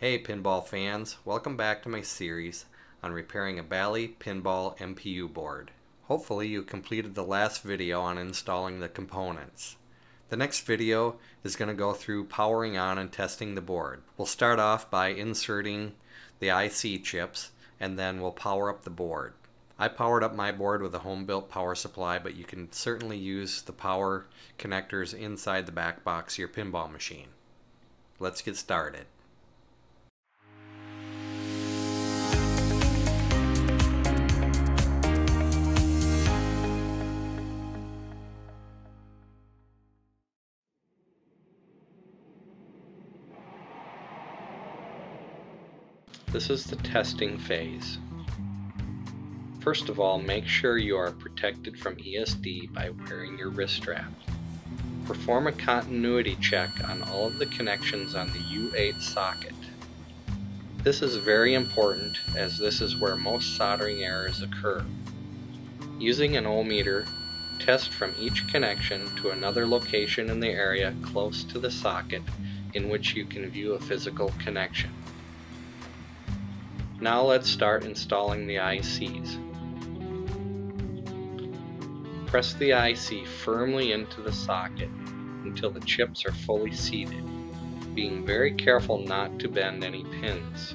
Hey pinball fans, welcome back to my series on repairing a Bally Pinball MPU board. Hopefully you completed the last video on installing the components. The next video is going to go through powering on and testing the board. We'll start off by inserting the IC chips and then we'll power up the board. I powered up my board with a home built power supply but you can certainly use the power connectors inside the back box of your pinball machine. Let's get started. This is the testing phase. First of all, make sure you are protected from ESD by wearing your wrist strap. Perform a continuity check on all of the connections on the U8 socket. This is very important as this is where most soldering errors occur. Using an ohmmeter, test from each connection to another location in the area close to the socket in which you can view a physical connection. Now let's start installing the ICs. Press the IC firmly into the socket until the chips are fully seated, being very careful not to bend any pins.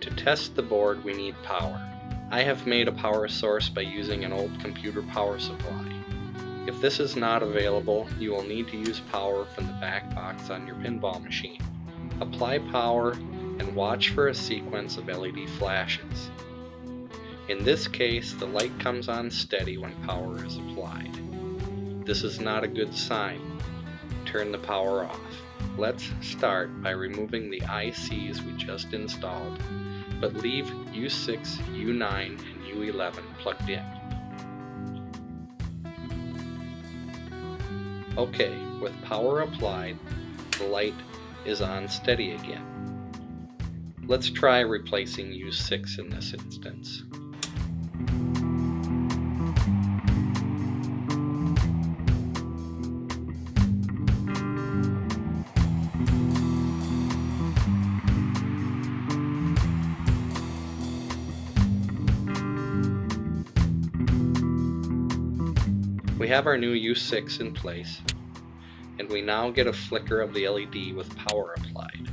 To test the board we need power. I have made a power source by using an old computer power supply. If this is not available, you will need to use power from the back box on your pinball machine. Apply power and watch for a sequence of LED flashes. In this case, the light comes on steady when power is applied. This is not a good sign. Turn the power off. Let's start by removing the ICs we just installed, but leave U6, U9, and U11 plugged in. Okay, with power applied, the light is on steady again. Let's try replacing U6 in this instance. We have our new U6 in place, and we now get a flicker of the LED with power applied.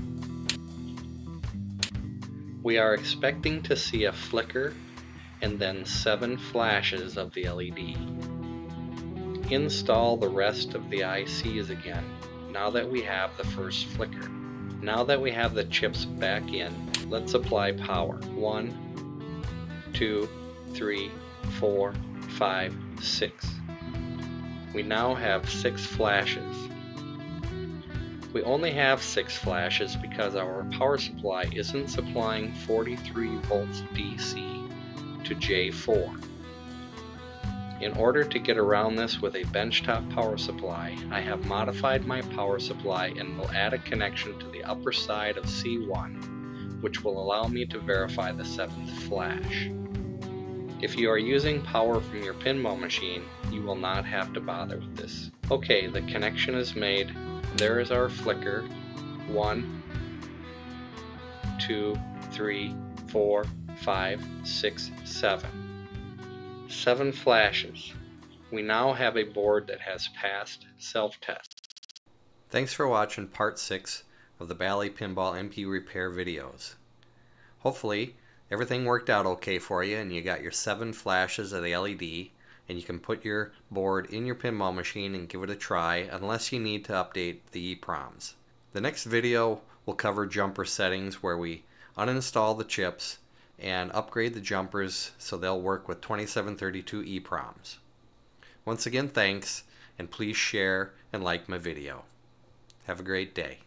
We are expecting to see a flicker and then seven flashes of the LED. Install the rest of the ICs again now that we have the first flicker. Now that we have the chips back in, let's apply power. One, two, three, four, five, six we now have six flashes. We only have six flashes because our power supply isn't supplying 43 volts DC to J4. In order to get around this with a benchtop power supply, I have modified my power supply and will add a connection to the upper side of C1, which will allow me to verify the seventh flash. If you are using power from your pinball machine, you will not have to bother with this. Okay, the connection is made. There is our flicker. One, two, three, four, five, six, seven. Seven flashes. We now have a board that has passed self-test. Thanks for watching part 6 of the Bally Pinball MP repair videos. Hopefully, everything worked out okay for you and you got your seven flashes of the LED and you can put your board in your pinball machine and give it a try unless you need to update the EPROMs. The next video will cover jumper settings where we uninstall the chips and upgrade the jumpers so they'll work with 2732 EPROMs. Once again thanks and please share and like my video. Have a great day.